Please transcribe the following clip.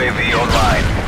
UAV online.